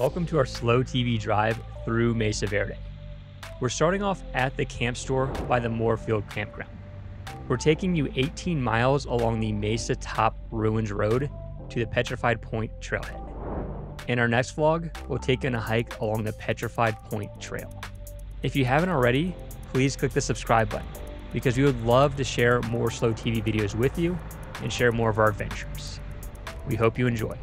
Welcome to our slow TV drive through Mesa Verde. We're starting off at the camp store by the Morefield Campground. We're taking you 18 miles along the Mesa Top Ruins Road to the Petroglyph Point trailhead. In our next vlog, we'll take in a hike along the Petroglyph Point Trail. If you haven't already, please click the subscribe button because we would love to share more slow TV videos with you and share more of our adventures. We hope you enjoy.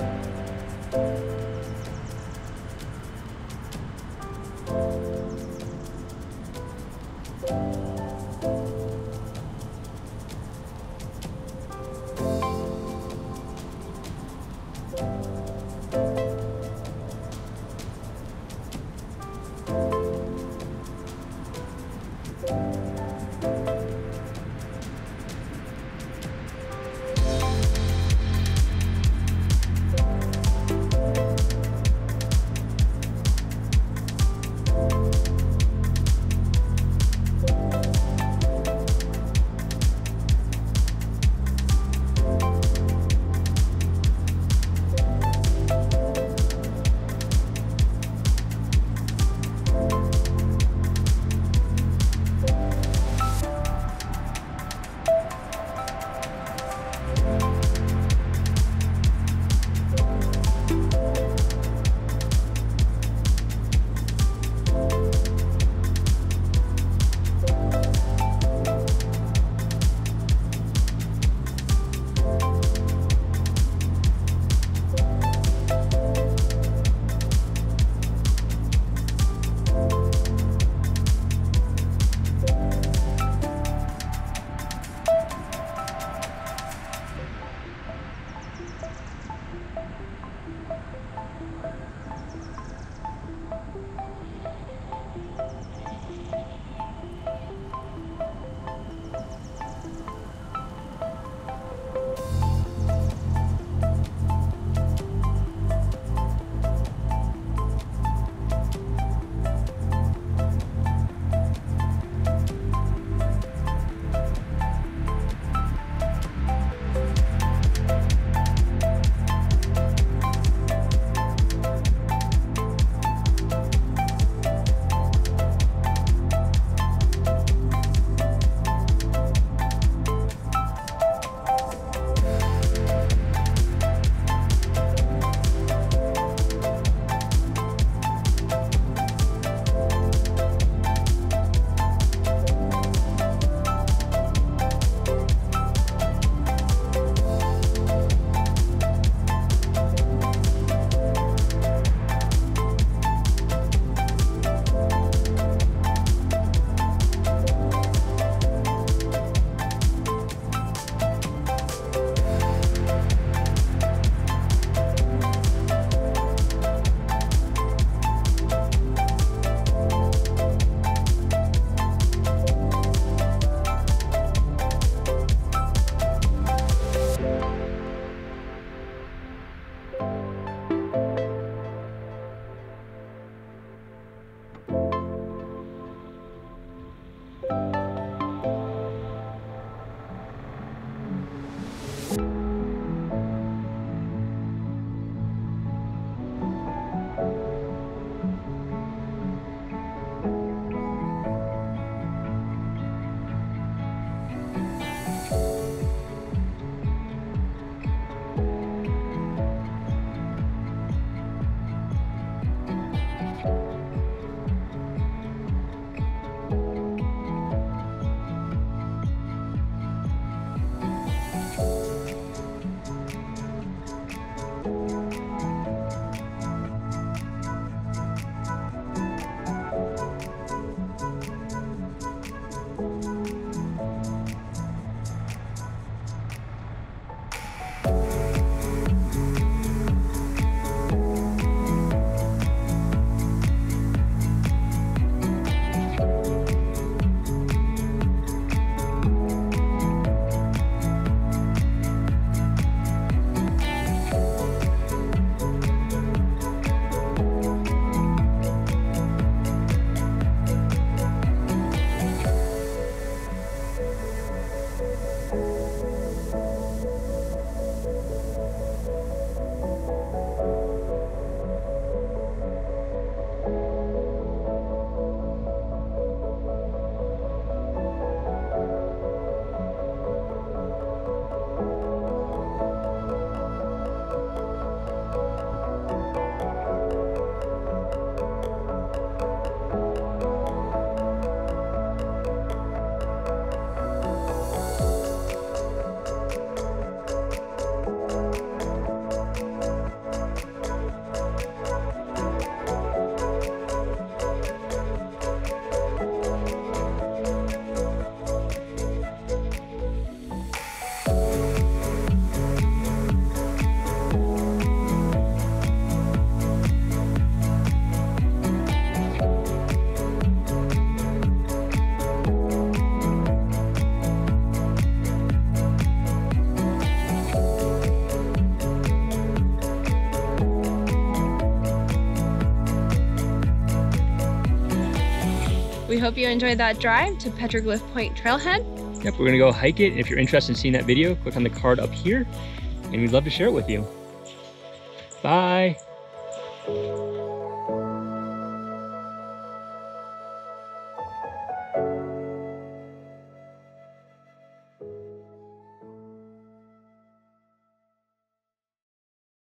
Bye. Hope you enjoyed that drive to Petroglyph Point Trailhead. Yep, we're gonna go hike it. If you're interested in seeing that video, click on the card up here and we'd love to share it with you.